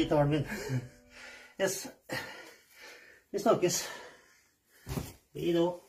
git armen. Yes. It's not this. You know.